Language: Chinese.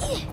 Yeah.